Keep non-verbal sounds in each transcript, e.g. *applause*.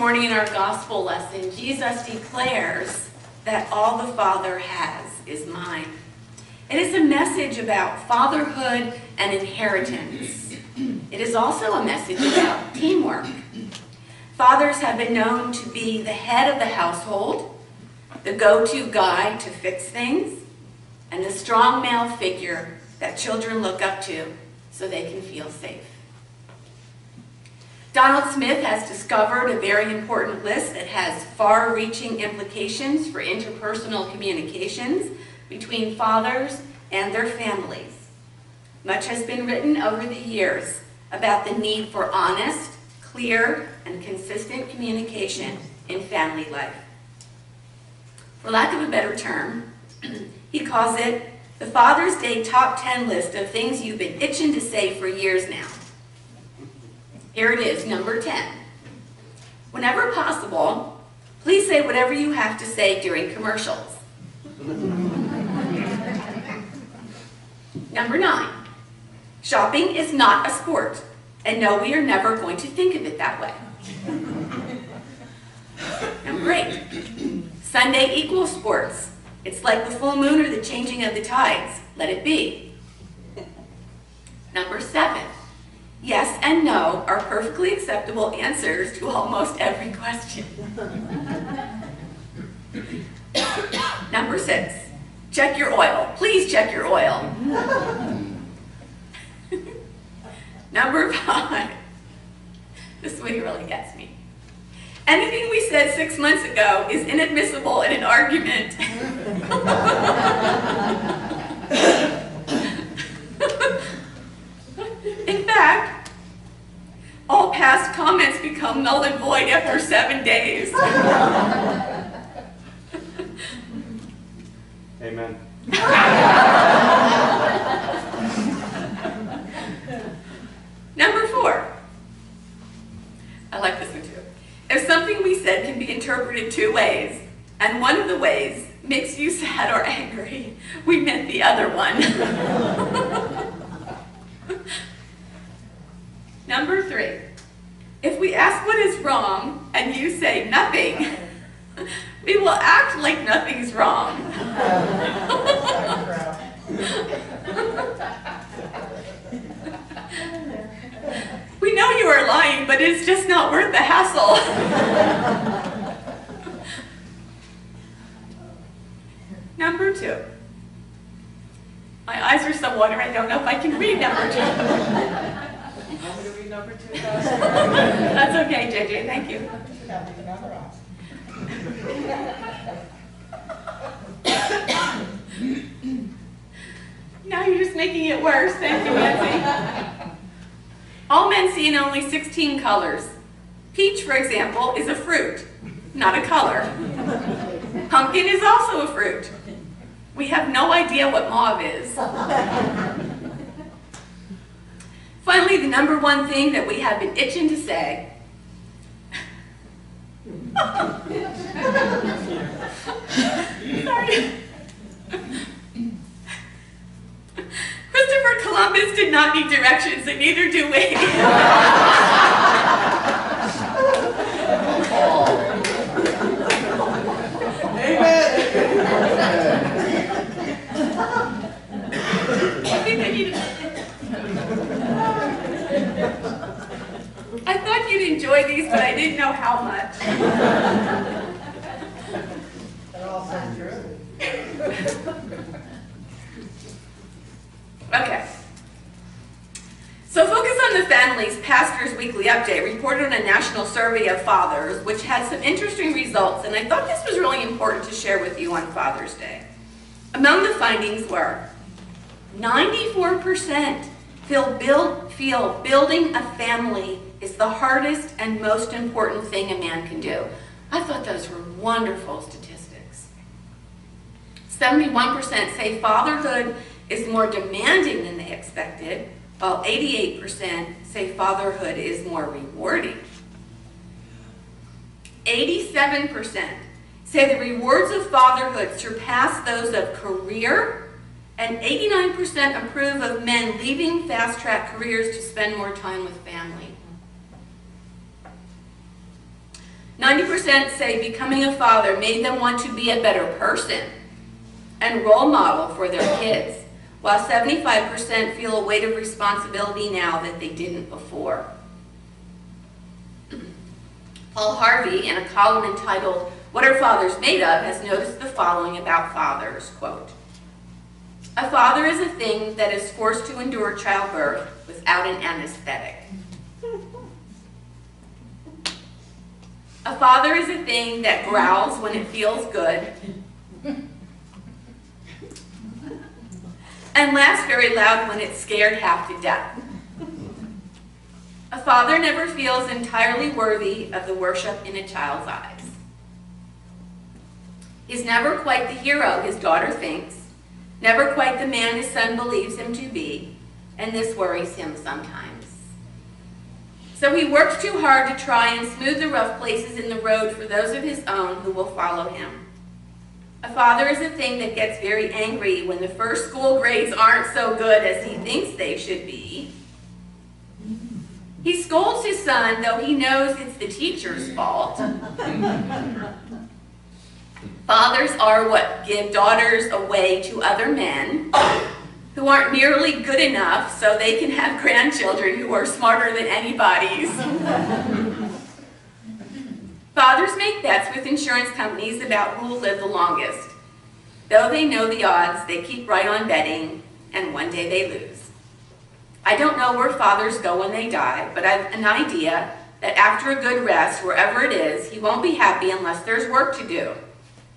morning in our gospel lesson, Jesus declares that all the Father has is mine. It is a message about fatherhood and inheritance. It is also a message about teamwork. Fathers have been known to be the head of the household, the go-to guy to fix things, and the strong male figure that children look up to so they can feel safe. Donald Smith has discovered a very important list that has far-reaching implications for interpersonal communications between fathers and their families. Much has been written over the years about the need for honest, clear, and consistent communication in family life. For lack of a better term, *clears throat* he calls it the Father's Day Top 10 list of things you've been itching to say for years now. Here it is, number 10. Whenever possible, please say whatever you have to say during commercials. number 9. Shopping is not a sport, and no, we are never going to think of it that way. number 8. Sunday equals sports. It's like the full moon or the changing of the tides. Let it be. Number 7. Yes and no are perfectly acceptable answers to almost every question. *coughs* Number six, check your oil. Please check your oil. *laughs* Number five, *laughs* this one really gets me. Anything we said six months ago is inadmissible in an argument. *laughs* Fact, all past comments become null and void after seven days. *laughs* Amen. Number four. I like this one too. If something we said can be interpreted two ways, and one of the ways makes you *laughs* sad or angry, we meant the other one. *laughs* Number three, if we ask what is wrong and you say nothing, *laughs* we will act like nothing's wrong. *laughs* we know you are lying, but it's just not worth the hassle. *laughs* number two. My eyes are so watering, I don't know if I can read number two. Want me to read number two? *laughs* That's okay, JJ, thank you. Now you're just making it worse. Thank you, Nancy. All men see in only 16 colors. Peach, for example, is a fruit, not a color. Pumpkin is also a fruit. We have no idea what mauve is. The number one thing that we have been itching to say. Sorry. Christopher Columbus did not need directions, and neither do we. I think I need I thought you'd enjoy these, but I didn't know how much. It all sounds true. Okay. So Focus on the Family's Pastor's Weekly Update reported on a national survey of fathers, which had some interesting results, and I thought this was really important to share with you on Father's Day. Among the findings were 94% feel, build, feel building a family is the hardest and most important thing a man can do. I thought those were wonderful statistics. 71% say fatherhood is more demanding than they expected, while 88% say fatherhood is more rewarding. 87% say the rewards of fatherhood surpass those of career, and 89% approve of men leaving fast-track careers to spend more time with family. 90% say becoming a father made them want to be a better person and role model for their kids, while 75% feel a weight of responsibility now that they didn't before. *clears throat* Paul Harvey, in a column entitled What Are Fathers Made Of, has noticed the following about fathers, quote, A father is a thing that is forced to endure childbirth without an anesthetic. A father is a thing that growls when it feels good and laughs very loud when it's scared half to death. A father never feels entirely worthy of the worship in a child's eyes. He's never quite the hero his daughter thinks, never quite the man his son believes him to be, and this worries him sometimes. So he works too hard to try and smooth the rough places in the road for those of his own who will follow him. A father is a thing that gets very angry when the first school grades aren't so good as he thinks they should be. He scolds his son, though he knows it's the teacher's fault. *laughs* Fathers are what give daughters away to other men who aren't nearly good enough so they can have grandchildren who are smarter than anybody's. *laughs* Fathers make bets with insurance companies about who will live the longest. Though they know the odds, they keep right on betting, and one day they lose. I don't know where fathers go when they die, but I've an idea that after a good rest, wherever it is, he won't be happy unless there's work to do.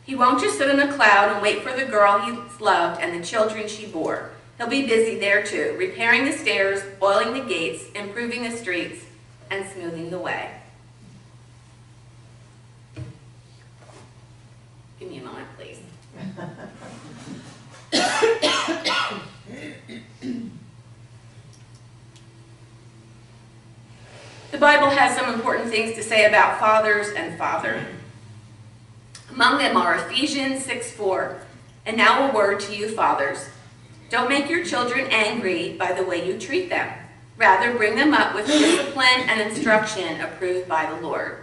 He won't just sit in a cloud and wait for the girl he's loved and the children she bore. He'll be busy there too, repairing the stairs, oiling the gates, improving the streets, and smoothing the way. Give me a moment, please. The Bible has some important things to say about fathers and father. Among them are Ephesians 6 4. And now a word to you, fathers. Don't make your children angry by the way you treat them. Rather, bring them up with discipline and instruction approved by the Lord.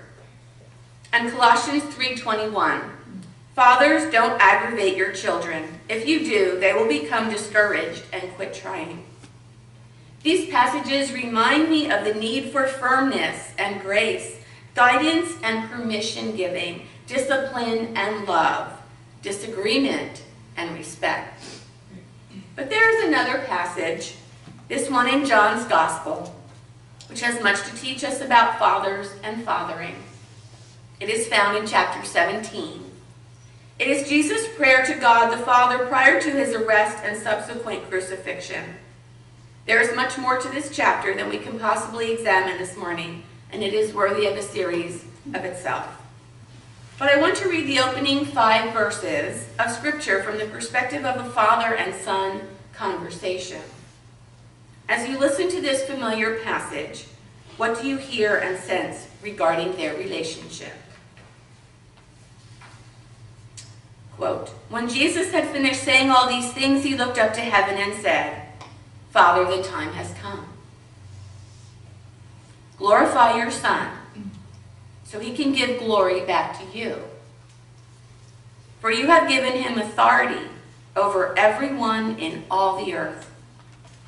And Colossians 3:21. Fathers, don't aggravate your children. If you do, they will become discouraged and quit trying. These passages remind me of the need for firmness and grace, guidance and permission giving, discipline and love, disagreement and respect. But there's another passage, this one in John's Gospel, which has much to teach us about fathers and fathering. It is found in chapter 17. It is Jesus' prayer to God the Father prior to his arrest and subsequent crucifixion. There is much more to this chapter than we can possibly examine this morning, and it is worthy of a series of itself. But I want to read the opening five verses of Scripture from the perspective of a father and son conversation. As you listen to this familiar passage, what do you hear and sense regarding their relationship? Quote, When Jesus had finished saying all these things, he looked up to heaven and said, Father, the time has come. Glorify your Son, so he can give glory back to you. For you have given him authority over everyone in all the earth.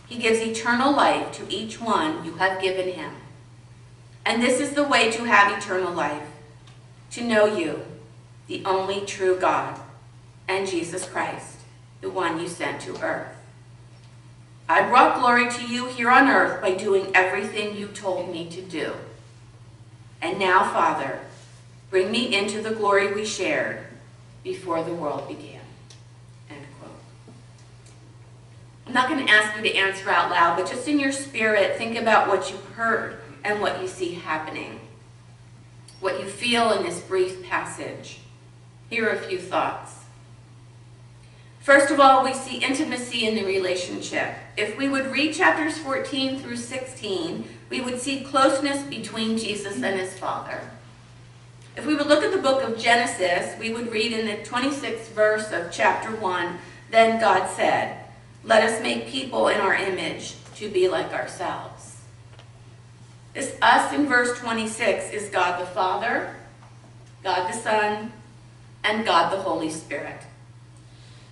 He gives eternal life to each one you have given him. And this is the way to have eternal life, to know you, the only true God, and Jesus Christ, the one you sent to earth. I brought glory to you here on earth by doing everything you told me to do. And now, Father, bring me into the glory we shared before the world began. End quote. I'm not going to ask you to answer out loud, but just in your spirit, think about what you've heard and what you see happening, what you feel in this brief passage. Here are a few thoughts. First of all, we see intimacy in the relationship. If we would read chapters 14 through 16, we would see closeness between Jesus and his Father. If we would look at the book of Genesis, we would read in the 26th verse of chapter 1, Then God said, Let us make people in our image to be like ourselves. This us in verse 26 is God the Father, God the Son, and God the Holy Spirit.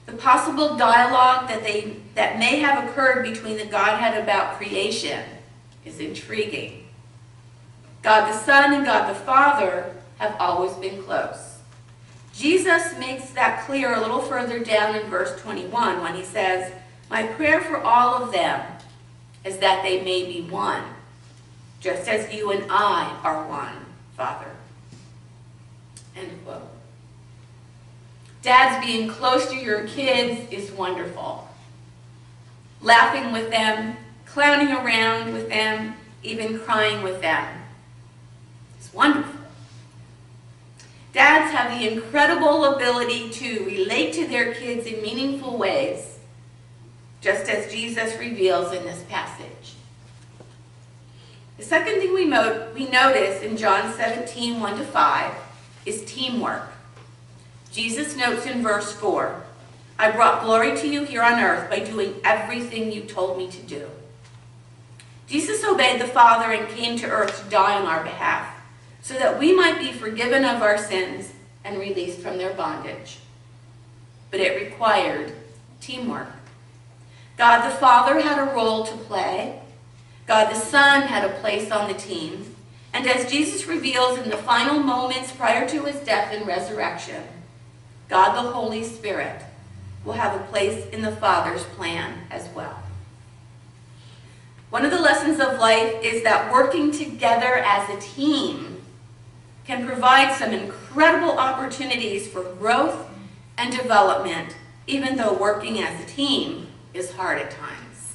The possible dialogue that, they, that may have occurred between the Godhead about creation is intriguing. God the Son and God the Father have always been close. Jesus makes that clear a little further down in verse 21 when he says, My prayer for all of them is that they may be one, just as you and I are one, Father. End quote. Dads, being close to your kids is wonderful. Laughing with them, clowning around with them, even crying with them. It's wonderful. Dads have the incredible ability to relate to their kids in meaningful ways, just as Jesus reveals in this passage. The second thing we, we notice in John 17, 1 to 5, is teamwork. Jesus notes in verse 4, I brought glory to you here on earth by doing everything you told me to do. Jesus obeyed the Father and came to earth to die on our behalf so that we might be forgiven of our sins and released from their bondage. But it required teamwork. God the Father had a role to play. God the Son had a place on the team. And as Jesus reveals in the final moments prior to his death and resurrection, God the Holy Spirit will have a place in the Father's plan as well. One of the lessons of life is that working together as a team can provide some incredible opportunities for growth and development, even though working as a team is hard at times.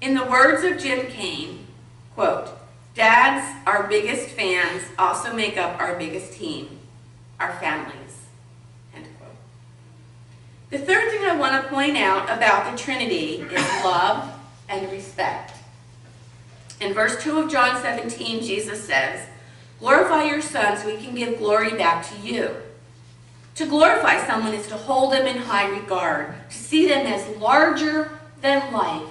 In the words of Jim Kane, quote, Dads, our biggest fans, also make up our biggest team, our families, end quote. The third thing I want to point out about the Trinity is love and respect. In verse 2 of John 17, Jesus says, Glorify your Son so he can give glory back to you. To glorify someone is to hold them in high regard, to see them as larger than life.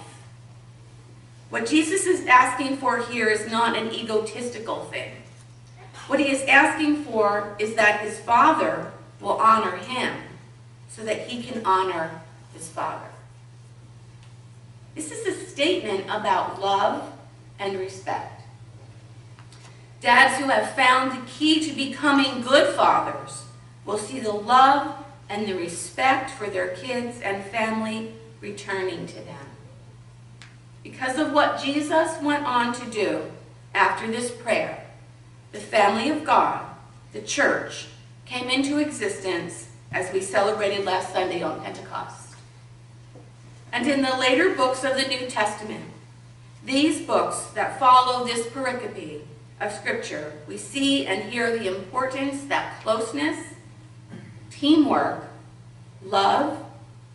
What Jesus is asking for here is not an egotistical thing. What he is asking for is that his Father will honor him so that he can honor his Father. This is a statement about love and respect. Dads who have found the key to becoming good fathers will see the love and the respect for their kids and family returning to them. Because of what Jesus went on to do after this prayer, the family of God, the church, came into existence as we celebrated last Sunday on Pentecost. And in the later books of the New Testament, these books that follow this pericope of Scripture, we see and hear the importance that closeness, teamwork, love,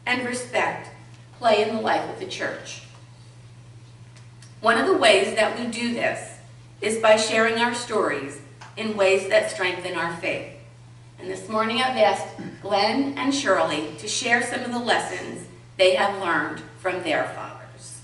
and respect play in the life of the church. One of the ways that we do this is by sharing our stories in ways that strengthen our faith. And this morning I've asked Glenn and Shirley to share some of the lessons they have learned from their fathers.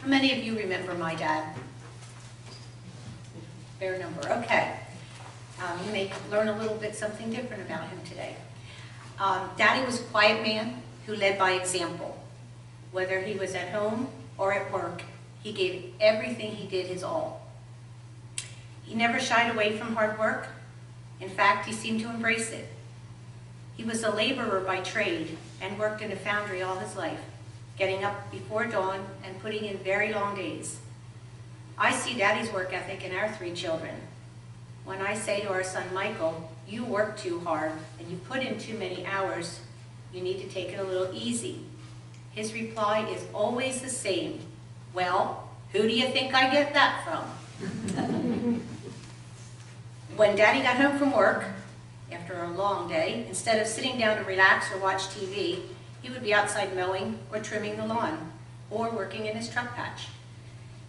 How many of you remember my dad? Fair number, okay. Um, you may learn a little bit something different about him today. Um, Daddy was a quiet man who led by example. Whether he was at home or at work, he gave everything he did his all. He never shied away from hard work. In fact, he seemed to embrace it. He was a laborer by trade and worked in a foundry all his life getting up before dawn and putting in very long days. I see Daddy's work ethic in our three children. When I say to our son Michael, you work too hard and you put in too many hours, you need to take it a little easy. His reply is always the same. Well, who do you think I get that from? *laughs* when Daddy got home from work, after a long day, instead of sitting down to relax or watch TV, he would be outside mowing or trimming the lawn or working in his truck patch.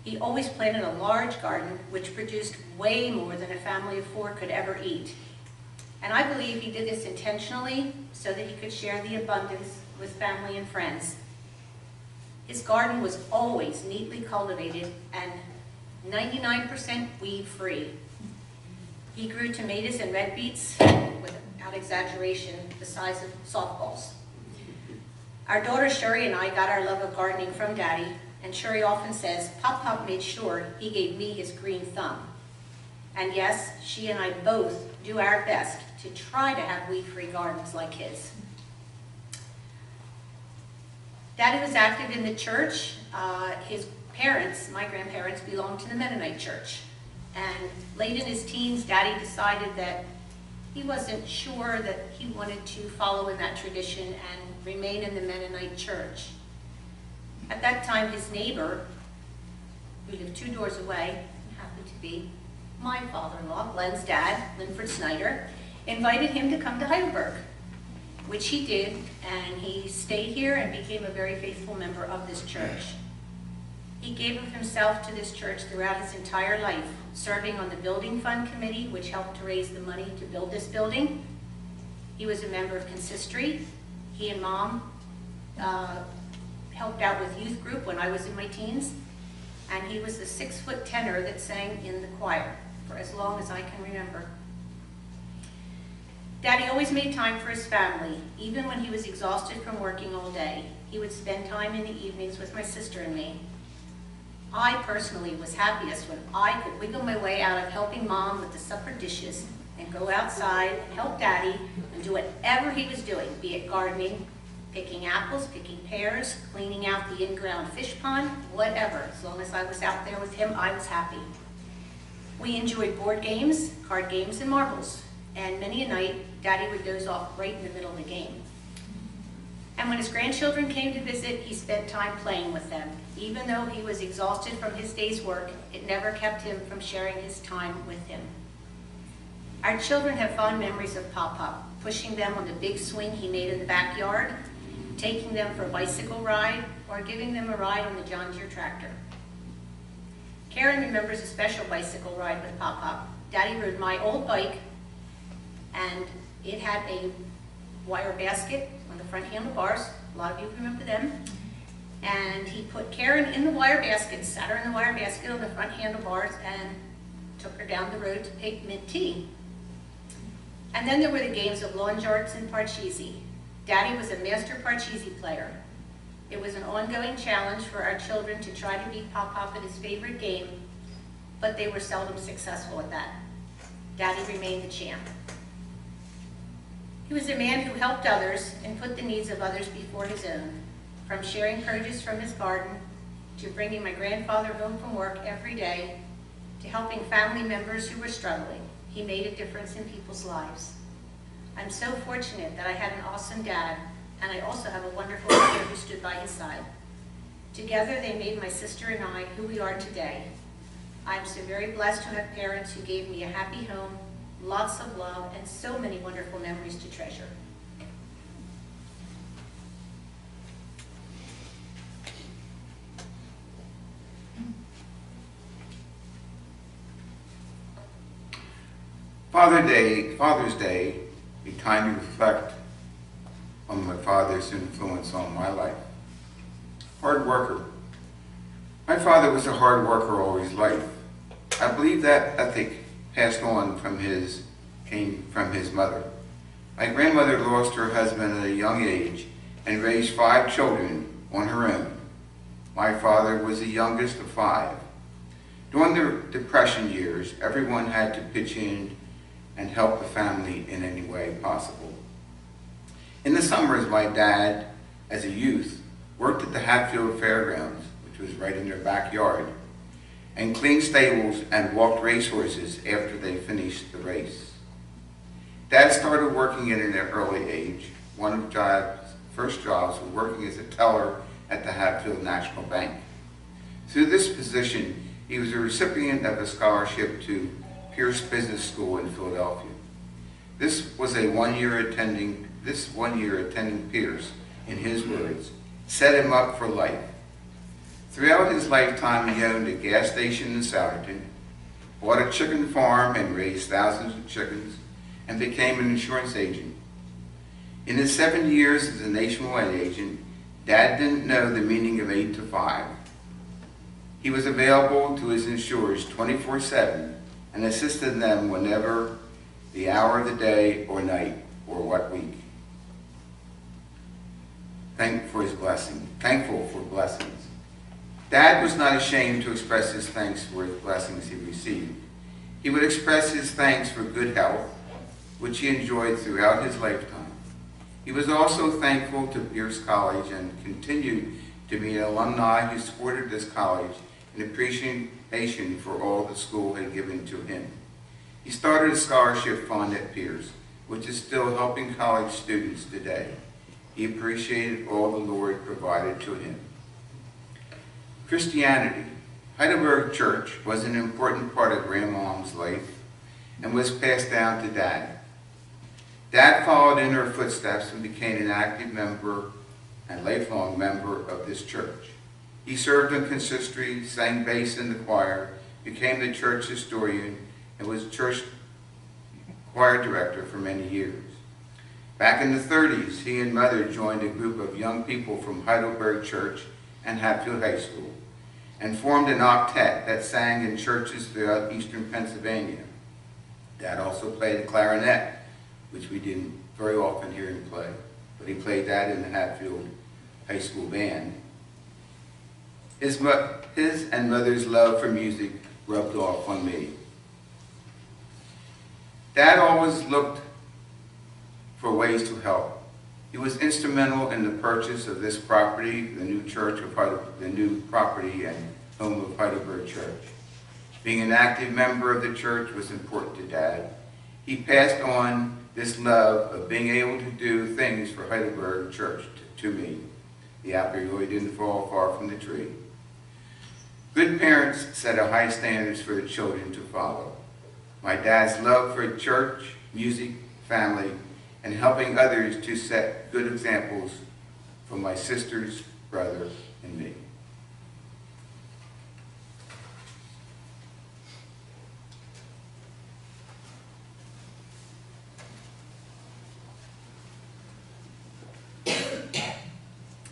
He always planted a large garden which produced way more than a family of four could ever eat. And I believe he did this intentionally so that he could share the abundance with family and friends. His garden was always neatly cultivated and 99% weed-free. He grew tomatoes and red beets, without exaggeration, the size of softballs. Our daughter Sherry and I got our love of gardening from Daddy, and Sherry often says, Pop Pop made sure he gave me his green thumb. And yes, she and I both do our best to try to have weed-free gardens like his. Daddy was active in the church. Uh, his parents, my grandparents, belonged to the Mennonite church. And late in his teens, Daddy decided that he wasn't sure that he wanted to follow in that tradition and remain in the Mennonite church. At that time, his neighbor, who lived two doors away, happened to be my father-in-law, Glenn's dad, Linford Snyder, invited him to come to Heidelberg, which he did, and he stayed here and became a very faithful member of this church. He gave of himself to this church throughout his entire life, serving on the building fund committee, which helped to raise the money to build this building. He was a member of consistory. He and mom uh, helped out with youth group when I was in my teens. And he was the six-foot tenor that sang in the choir for as long as I can remember. Daddy always made time for his family, even when he was exhausted from working all day. He would spend time in the evenings with my sister and me. I personally was happiest when I could wiggle my way out of helping mom with the supper dishes and go outside and help daddy and do whatever he was doing, be it gardening, picking apples, picking pears, cleaning out the in-ground fish pond, whatever. As long as I was out there with him, I was happy. We enjoyed board games, card games, and marbles. And many a night, Daddy would doze off right in the middle of the game. And when his grandchildren came to visit, he spent time playing with them. Even though he was exhausted from his day's work, it never kept him from sharing his time with him. Our children have fond memories of Pop Pop, pushing them on the big swing he made in the backyard, taking them for a bicycle ride, or giving them a ride on the John Deere tractor. Karen remembers a special bicycle ride with Pop Pop. Daddy rode my old bike, and it had a wire basket on the front handlebars. A lot of you remember them. And he put Karen in the wire basket, sat her in the wire basket on the front handlebars, and took her down the road to pick mint tea. And then there were the games of lawn darts and parcheesi. Daddy was a master parcheesi player. It was an ongoing challenge for our children to try to beat Pop Pop at his favorite game, but they were seldom successful at that. Daddy remained the champ. He was a man who helped others and put the needs of others before his own, from sharing produce from his garden, to bringing my grandfather home from work every day, to helping family members who were struggling. He made a difference in people's lives. I'm so fortunate that I had an awesome dad, and I also have a wonderful mother who stood by his side. Together, they made my sister and I who we are today. I'm so very blessed to have parents who gave me a happy home, lots of love, and so many wonderful memories to treasure. Father Day, Father's Day, a time to reflect on my father's influence on my life. Hard worker. My father was a hard worker all his life. I believe that ethic passed on from his, came from his mother. My grandmother lost her husband at a young age and raised five children on her own. My father was the youngest of five. During the Depression years, everyone had to pitch in and help the family in any way possible. In the summers, my dad, as a youth, worked at the Hatfield Fairgrounds, which was right in their backyard, and cleaned stables and walked racehorses after they finished the race. Dad started working at an early age. One of Dad's first jobs was working as a teller at the Hatfield National Bank. Through this position, he was a recipient of a scholarship to Peirce Business School in Philadelphia. This was a one-year attending, this one year attending Peirce, in his words, set him up for life. Throughout his lifetime, he owned a gas station in Souderton, bought a chicken farm and raised thousands of chickens, and became an insurance agent. In his seven years as a nationwide agent, Dad didn't know the meaning of eight to five. He was available to his insurers 24/7 and assisted them whenever the hour of the day or night or what week. Thank for his blessing, thankful for blessings. Dad was not ashamed to express his thanks for his blessings he received. He would express his thanks for good health, which he enjoyed throughout his lifetime. He was also thankful to Peirce College and continued to be an alumni who supported this college in appreciation for all the school had given to him. He started a scholarship fund at Peirce, which is still helping college students today. He appreciated all the Lord provided to him. Christianity. Heidelberg Church was an important part of Grandmom's life and was passed down to Dad. Dad followed in her footsteps and became an active member and lifelong member of this church. He served in consistory, sang bass in the choir, became the church historian, and was church choir director for many years. Back in the 30s, he and Mother joined a group of young people from Heidelberg Church and Hatfield High School and formed an octet that sang in churches throughout eastern Pennsylvania. Dad also played the clarinet, which we didn't very often hear him play, but he played that in the Hatfield High School band. His, his and Mother's love for music rubbed off on me. Dad always looked for ways to help. He was instrumental in the purchase of this property, the new church of the new property and home of Heidelberg Church. Being an active member of the church was important to Dad. He passed on this love of being able to do things for Heidelberg Church t- to me. The apple really didn't fall far from the tree. Good parents set a high standards for the children to follow. My dad's love for church, music, family, and helping others to set good examples for my sisters, brother, and me.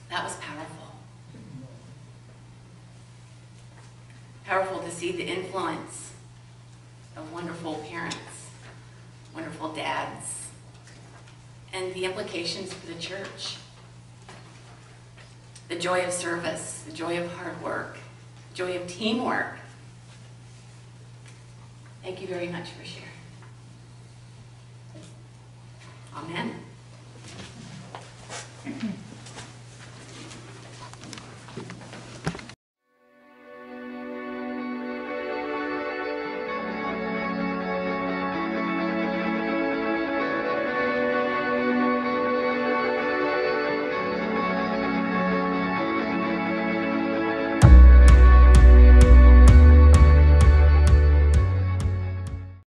That was powerful. Powerful to see the influence of wonderful parents, wonderful dads, and the implications for the church. The joy of service, the joy of hard work, the joy of teamwork. Thank you very much for sharing. Amen.